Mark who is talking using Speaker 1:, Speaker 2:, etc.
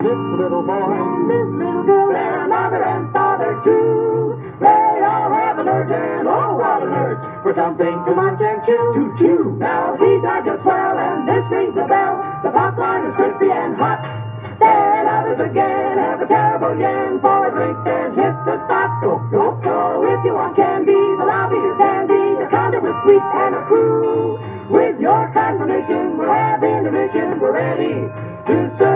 Speaker 1: This little boy, and
Speaker 2: This little girl, their mother and father too. They all have an urge, and oh, what an urge for something to munch and chew.
Speaker 1: chew, chew.
Speaker 2: Now these are just swell, and this rings a bell. The popcorn is crispy and hot. Then others again have a terrible yen for a drink that hits the spot. Go, go. So if you want candy, the lobby is handy. The counter with sweets and a crew. With your confirmation, we're having a mission. We're ready to serve.